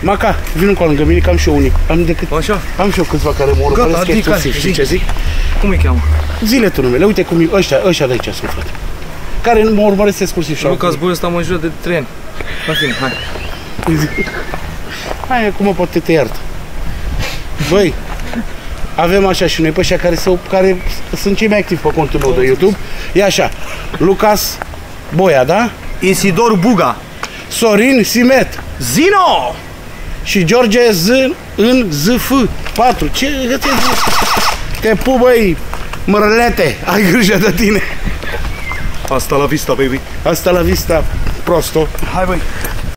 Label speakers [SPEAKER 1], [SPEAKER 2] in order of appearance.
[SPEAKER 1] Maca, vin cu lângă mine, că am și eu unii. Am, decât,
[SPEAKER 2] Așa?
[SPEAKER 1] am și eu câțiva care mă urmăresc,
[SPEAKER 2] Gata,
[SPEAKER 1] că
[SPEAKER 2] adică,
[SPEAKER 1] tu știi
[SPEAKER 2] zi.
[SPEAKER 1] ce zic?
[SPEAKER 2] Cum îi cheamă?
[SPEAKER 1] Zile tu numele, uite cum e, ăștia, ăștia de aici sunt, frate. Care nu mă urmăresc exclusiv și
[SPEAKER 2] Lucas Boiu ăsta mă jură de 3 ani. În fine, hai.
[SPEAKER 1] Hai, acum poate te iartă. Băi, avem așa și noi pe ăștia care, s care sunt cei mai activi pe contul meu de YouTube. E așa, Lucas Boia, da?
[SPEAKER 2] Isidor Buga.
[SPEAKER 1] Sorin Simet
[SPEAKER 2] Zino!
[SPEAKER 1] Și George Z în ZF 4. Ce te Te pup, băi, mărlete, ai grijă de tine.
[SPEAKER 2] Asta la vista, baby.
[SPEAKER 1] Asta la vista, prosto.
[SPEAKER 2] Hai, băi.